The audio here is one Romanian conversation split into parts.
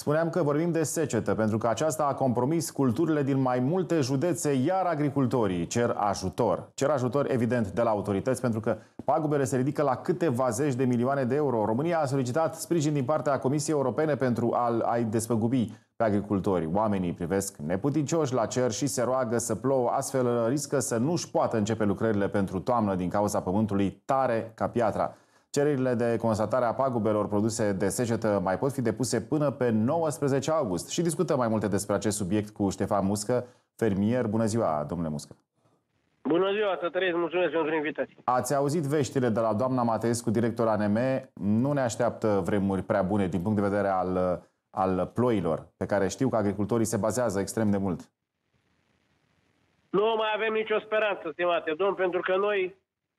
Spuneam că vorbim de secetă, pentru că aceasta a compromis culturile din mai multe județe, iar agricultorii cer ajutor. Cer ajutor, evident, de la autorități, pentru că pagubele se ridică la câteva zeci de milioane de euro. România a solicitat sprijin din partea Comisiei Europene pentru a-i despăgubi pe agricultori. Oamenii privesc neputincioși la cer și se roagă să plouă, astfel riscă să nu-și poată începe lucrările pentru toamnă din cauza pământului tare ca piatra. Cererile de constatare a pagubelor produse de secetă mai pot fi depuse până pe 19 august. Și discutăm mai multe despre acest subiect cu Ștefan Muscă, fermier. Bună ziua, domnule Muscă! Bună ziua, să trăiesc, mulțumesc pentru invitație. Ați auzit veștile de la doamna Mateescu, director ANM. Nu ne așteaptă vremuri prea bune din punct de vedere al, al ploilor, pe care știu că agricultorii se bazează extrem de mult. Nu mai avem nicio speranță, stimate domn, pentru că noi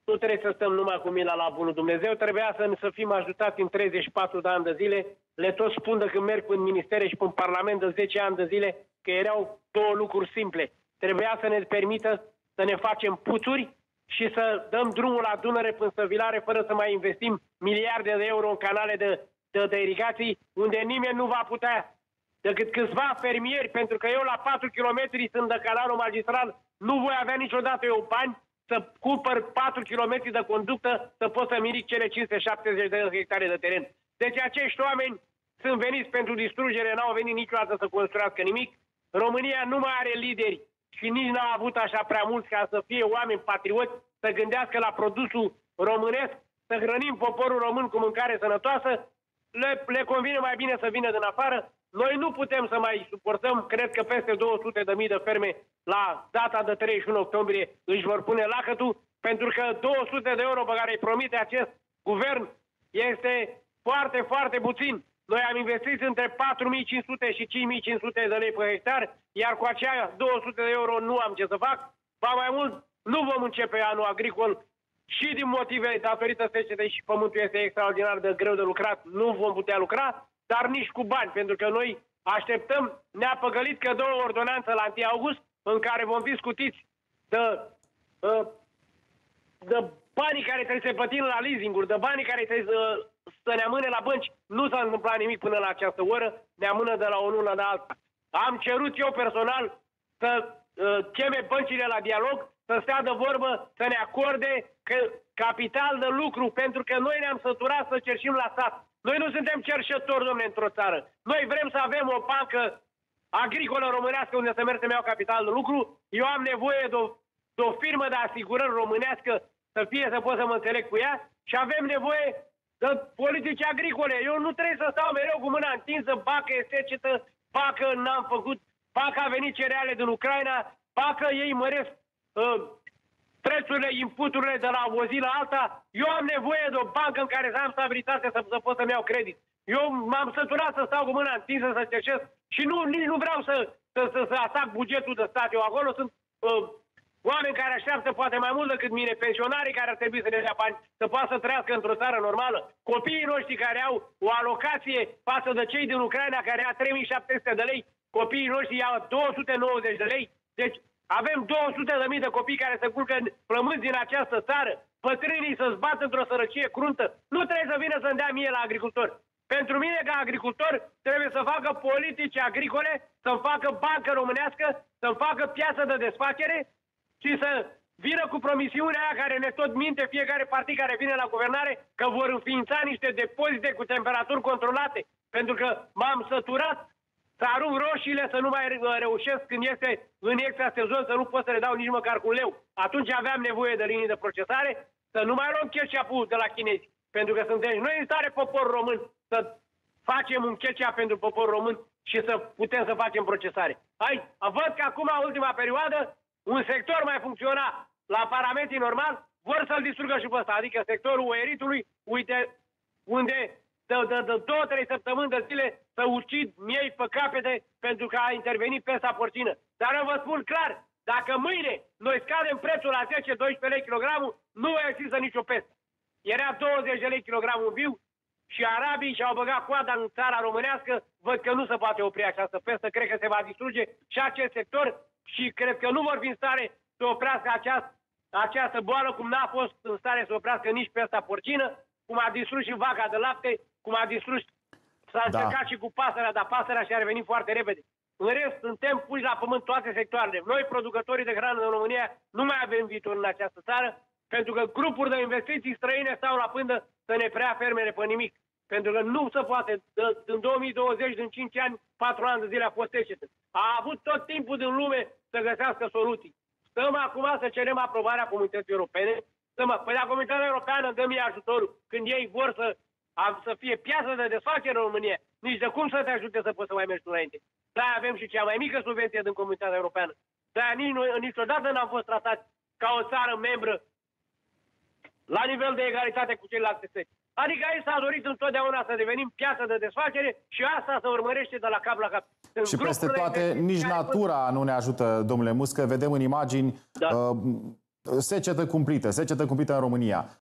nu trebuie să stăm numai cu mila la bunul Dumnezeu, trebuia să, să fim ajutați în 34 de ani de zile. Le tot spun de când merg în ministere și în Parlament de 10 ani de zile că erau două lucruri simple. Trebuia să ne permită să ne facem puțuri și să dăm drumul la Dunăre până să Vilare fără să mai investim miliarde de euro în canale de, de, de irigații unde nimeni nu va putea decât câțiva fermieri, pentru că eu la 4 km sunt de canalul magistral, nu voi avea niciodată eu bani să cumpăr 4 km de conductă să pot să miric cele 570 de hectare de teren. Deci acești oameni sunt veniți pentru distrugere, n-au venit niciodată să construiască nimic. România nu mai are lideri și nici n-a avut așa prea mulți ca să fie oameni patrioți, să gândească la produsul românesc, să hrănim poporul român cu mâncare sănătoasă, le, le convine mai bine să vină din afară noi nu putem să mai suportăm, cred că peste 200 de mii de ferme la data de 31 octombrie își vor pune lacătul, pentru că 200 de euro pe care îi promite acest guvern este foarte, foarte puțin. Noi am investit între 4.500 și 5.500 de lei pe hectar, iar cu aceea 200 de euro nu am ce să fac. Ba mai mult, nu vom începe anul agricol și din motive datorită secetei și pământul este extraordinar de greu de lucrat, nu vom putea lucra dar nici cu bani, pentru că noi așteptăm, ne-a păgălit că două ordonanțe la 1 august, în care vom fi scutiți de, uh, de banii care trebuie să plătim la leasing-uri, de banii care trebuie să, să ne amâne la bănci. Nu s-a întâmplat nimic până la această oră, ne amână de la o lună de alta. Am cerut eu personal să uh, cheme băncile la dialog, să stea de vorbă, să ne acorde că capital de lucru, pentru că noi ne-am săturat să cerșim la stat. Noi nu suntem cerșători, domnule, într-o țară. Noi vrem să avem o bancă agricolă românească unde să merg să-mi iau capital de lucru. Eu am nevoie de o, de o firmă de asigurări românească să fie să pot să mă înțeleg cu ea și avem nevoie de politici agricole. Eu nu trebuie să stau mereu cu mâna întinsă, bacă este cetă, bacă n-am făcut, bacă a venit cereale din Ucraina, bacă ei măresc uh, prețurile, inputurile de la o zi la alta, eu am nevoie de o bancă în care să am stabilitate să, să pot să-mi iau credit. Eu m-am săturat să stau cu mâna întinsă să cercesc și nu, nici nu vreau să, să, să, să atac bugetul de stat. Eu acolo sunt uh, oameni care așteaptă poate mai mult decât mine, pensionarii care ar trebui să ne dea bani, să poată să trăiască într-o țară normală, copiii noștri care au o alocație față de cei din Ucraina care au 3700 de lei, copiii noștri iau 290 de lei. Deci avem 200 de mii de copii care se culcă plămânzi din această țară. Bătrânii să zbată într-o sărăcie cruntă. Nu trebuie să vină să-mi dea mie la agricultor. Pentru mine, ca agricultor, trebuie să facă politici agricole, să-mi facă bancă românească, să-mi facă piață de desfacere și să vină cu promisiunea aia care ne tot minte fiecare partid care vine la guvernare că vor înființa niște depozite cu temperaturi controlate. Pentru că m-am săturat să arunc roșiile, să nu mai reușesc când este în extra sezon, să nu pot să le dau nici măcar cu un leu. Atunci aveam nevoie de linii de procesare, să nu mai luăm ketchup de la chinezi. Pentru că suntem noi în stare popor român să facem un ketchup pentru popor român și să putem să facem procesare. Hai, văd că acum, ultima perioadă, un sector mai funcționa la parametrii normal, vor să-l distrugă și pe ăsta, adică sectorul oeritului, uite, unde de, de, de două, trei săptămâni de zile să ucid miei pe capete pentru că a intervenit pesta porcină. Dar eu vă spun clar, dacă mâine noi scadem prețul la 10-12 lei kilogramul, nu există nicio pestă. Era 20 de lei kilogramul viu și arabii și-au băgat coada în țara românească, văd că nu se poate opri această pestă, cred că se va distruge și acest sector și cred că nu vor fi în stare să oprească această, această boală, cum n-a fost în stare să oprească nici pesta porcină, cum a distrus și vaca de lapte, cum a distrus S-a Da. încercat și cu pasărea, dar pasărea și-a revenit foarte repede. În rest, suntem puși la pământ toate sectoarele. Noi, producătorii de hrană în România, nu mai avem viitor în această țară, pentru că grupuri de investiții străine stau la pândă să ne prea fermele pe nimic. Pentru că nu se poate. Dă- În 2020, din 5 ani, 4 ani de zile a fost secetă. A avut tot timpul din lume să găsească soluții. Stăm acum să cerem aprobarea comunității europene. Stăm, păi la comunitatea europeană dăm ei ajutorul când ei vor să, a- să fie piață de desfacere în România. Nici de cum să te ajute să poți să mai mergi tu înainte. Da, avem și cea mai mică subvenție din comunitatea europeană. Da, nici noi, niciodată n-am fost tratați ca o țară membră la nivel de egalitate cu celelalte țări. Adică aici s-a dorit întotdeauna să devenim piață de desfacere și asta se urmărește de la cap la cap. Sunt Și peste grupuri de toate, investiții nici care natura nu ne ajută, domnule Muscă. Vedem în imagini Da. uh, secetă cumplită, secetă cumplită în România.